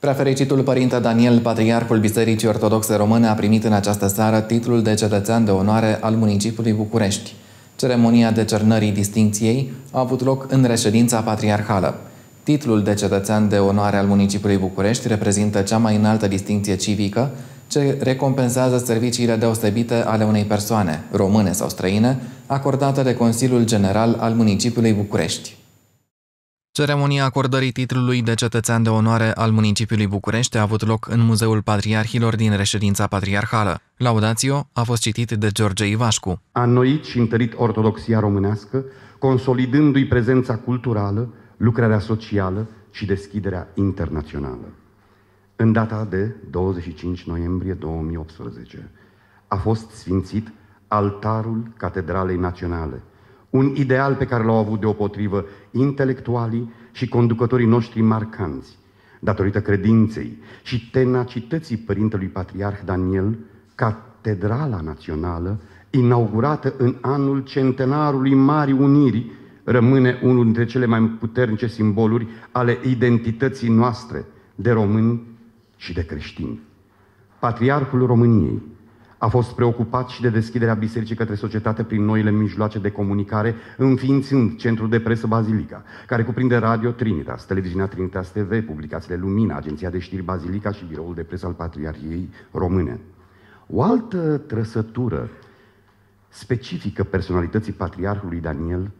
Prefericitul părinte Daniel, patriarhul Bisericii Ortodoxe Române, a primit în această seară titlul de cetățean de onoare al municipiului București. Ceremonia de cernării distinției a avut loc în reședința patriarhală. Titlul de cetățean de onoare al municipiului București reprezintă cea mai înaltă distinție civică ce recompensează serviciile deosebite ale unei persoane, române sau străine, acordată de Consiliul General al municipiului București. Ceremonia acordării titlului de cetățean de onoare al municipiului București a avut loc în Muzeul Patriarhilor din reședința patriarhală. Laudațio a fost citit de George Ivașcu. A înnoit și întărit ortodoxia românească, consolidându-i prezența culturală, lucrarea socială și deschiderea internațională. În data de 25 noiembrie 2018 a fost sfințit altarul Catedralei Naționale, un ideal pe care l-au avut deopotrivă intelectualii și conducătorii noștri marcanți, datorită credinței și tenacității Părintelui Patriarh Daniel, Catedrala Națională, inaugurată în anul centenarului Marii Unirii, rămâne unul dintre cele mai puternice simboluri ale identității noastre de români și de creștini. Patriarhul României, a fost preocupat și de deschiderea bisericii către societate prin noile mijloace de comunicare, înființând Centrul de Presă Bazilica, care cuprinde Radio Trinitas, Televiziunea Trinitas TV, publicațiile Lumina, Agenția de Știri Bazilica și Biroul de Presă al Patriarhiei Române. O altă trăsătură specifică personalității Patriarhului Daniel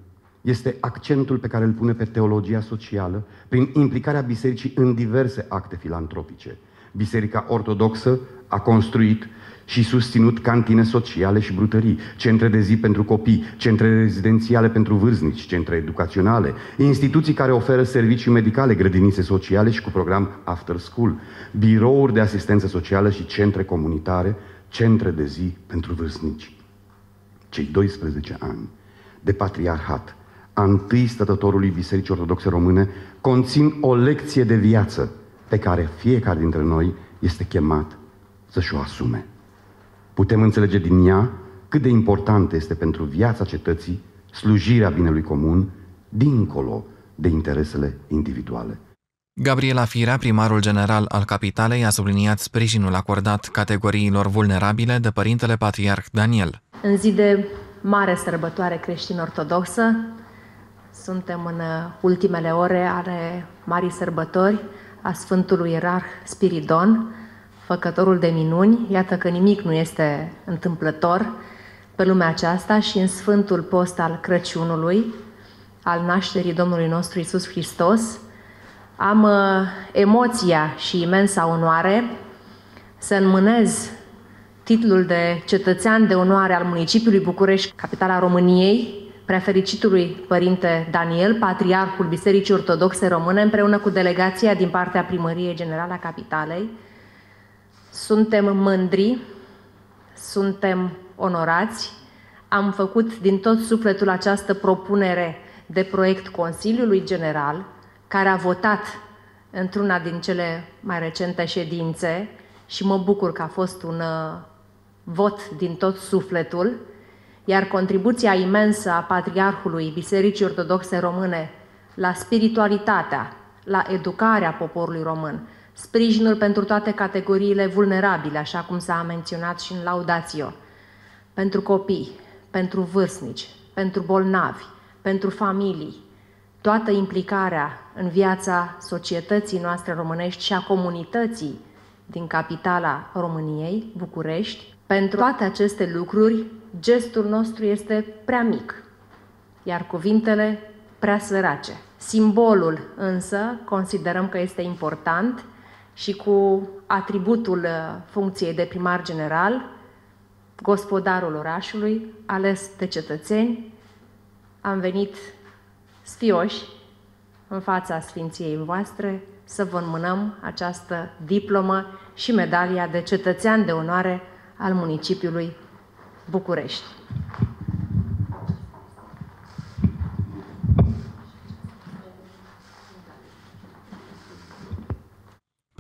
este accentul pe care îl pune pe teologia socială prin implicarea bisericii în diverse acte filantropice. Biserica Ortodoxă a construit și susținut cantine sociale și brutării, centre de zi pentru copii, centre rezidențiale pentru vârstnici, centre educaționale, instituții care oferă servicii medicale, grădinițe sociale și cu program after school, birouri de asistență socială și centre comunitare, centre de zi pentru vârstnici. Cei 12 ani de patriarhat a întâi stătătorului Bisericii Ortodoxe Române conțin o lecție de viață pe care fiecare dintre noi este chemat să-și o asume. Putem înțelege din ea cât de importantă este pentru viața cetății slujirea binelui comun, dincolo de interesele individuale. Gabriela Firea, primarul general al capitalei, a subliniat sprijinul acordat categoriilor vulnerabile de Părintele Patriarh Daniel. În zi de mare sărbătoare creștin-ortodoxă, suntem în ultimele ore ale Marii Sărbători a Sfântului Ierarh Spiridon, făcătorul de minuni, iată că nimic nu este întâmplător pe lumea aceasta și în Sfântul Post al Crăciunului, al nașterii Domnului nostru Isus Hristos, am uh, emoția și imensa onoare să înmânez titlul de cetățean de onoare al municipiului București, capitala României, prefericitului Părinte Daniel, Patriarhul Bisericii Ortodoxe Române, împreună cu delegația din partea Primăriei Generale a Capitalei, suntem mândri, suntem onorați, am făcut din tot sufletul această propunere de proiect Consiliului General, care a votat într-una din cele mai recente ședințe și mă bucur că a fost un uh, vot din tot sufletul, iar contribuția imensă a Patriarhului Bisericii Ortodoxe Române la spiritualitatea, la educarea poporului român, sprijinul pentru toate categoriile vulnerabile, așa cum s-a menționat și în laudațio, pentru copii, pentru vârstnici, pentru bolnavi, pentru familii, toată implicarea în viața societății noastre românești și a comunității din capitala României, București, pentru toate aceste lucruri, gestul nostru este prea mic, iar cuvintele prea sărace. Simbolul însă considerăm că este important și cu atributul uh, funcției de primar general, gospodarul orașului, ales de cetățeni, am venit sfioși în fața Sfinției voastre să vă înmânăm această diplomă și medalia de cetățean de onoare al municipiului București.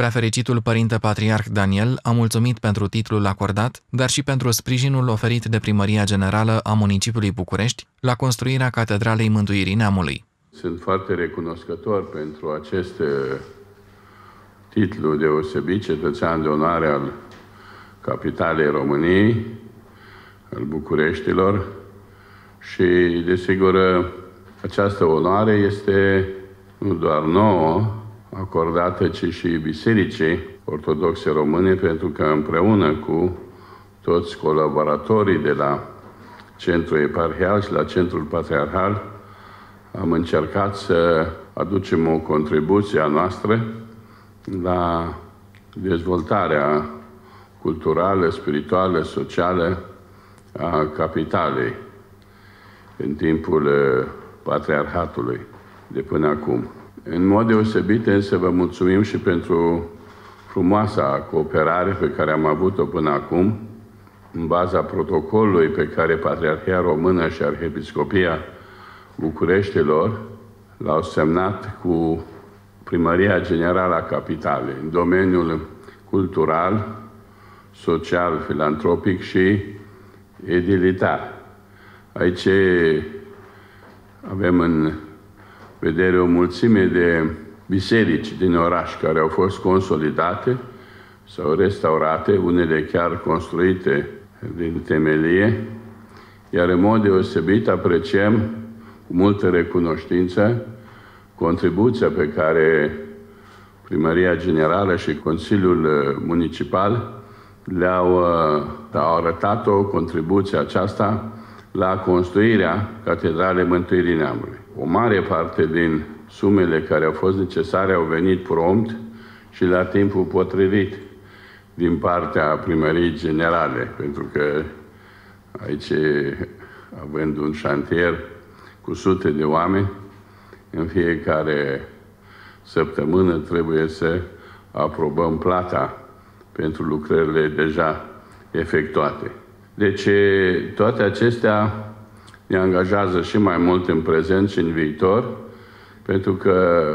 Prefericitul Părinte Patriarh Daniel a mulțumit pentru titlul acordat, dar și pentru sprijinul oferit de Primăria Generală a Municipiului București la construirea Catedralei Mântuirii Neamului. Sunt foarte recunoscător pentru aceste titlu deosebit, cetățean de onoare al capitalei României, al Bucureștilor și, desigur, această onoare este nu doar nouă acordată, ci și Bisericii Ortodoxe Române, pentru că împreună cu toți colaboratorii de la Centrul Eparhial și la Centrul Patriarhal am încercat să aducem o contribuție a noastră la dezvoltarea culturală, spirituală, socială a capitalei în timpul uh, patriarhatului de până acum. În mod deosebit, însă, vă mulțumim și pentru frumoasa cooperare pe care am avut-o până acum, în baza protocolului pe care Patriarhia Română și Arhiepiscopia Bucureștilor l-au semnat cu Primăria Generală a Capitalei, în domeniul cultural, social, filantropic și edilitar. Aici avem în vedere o mulțime de biserici din oraș care au fost consolidate sau restaurate, unele chiar construite din temelie, iar în mod deosebit apreciem cu multă recunoștință contribuția pe care Primăria Generală și Consiliul Municipal le-au uh, au arătat-o contribuția aceasta la construirea Catedralei Mântuirii Neamului. O mare parte din sumele care au fost necesare au venit prompt și la timpul potrivit din partea primăriei generale, pentru că aici, având un șantier cu sute de oameni, în fiecare săptămână trebuie să aprobăm plata pentru lucrările deja efectuate. Deci toate acestea ne angajează și mai mult în prezent și în viitor, pentru că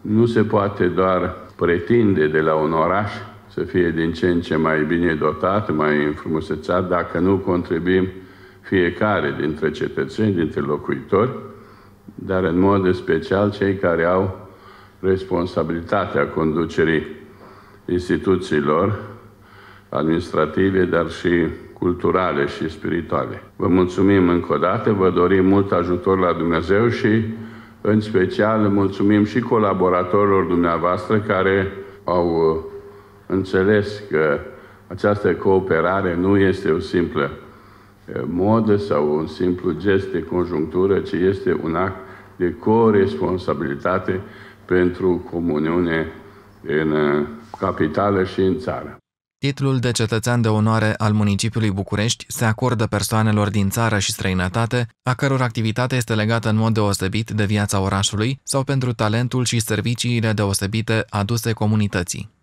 nu se poate doar pretinde de la un oraș să fie din ce în ce mai bine dotat, mai înfrumusețat, dacă nu contribuim fiecare dintre cetățeni, dintre locuitori, dar în mod special cei care au responsabilitatea conducerii instituțiilor administrative, dar și culturale și spirituale. Vă mulțumim încă o dată, vă dorim mult ajutor la Dumnezeu și în special mulțumim și colaboratorilor dumneavoastră care au uh, înțeles că această cooperare nu este o simplă uh, modă sau un simplu gest de conjunctură, ci este un act de corresponsabilitate pentru comuniune în uh, capitală și în țară. Titlul de cetățean de onoare al municipiului București se acordă persoanelor din țară și străinătate, a căror activitate este legată în mod deosebit de viața orașului sau pentru talentul și serviciile deosebite aduse comunității.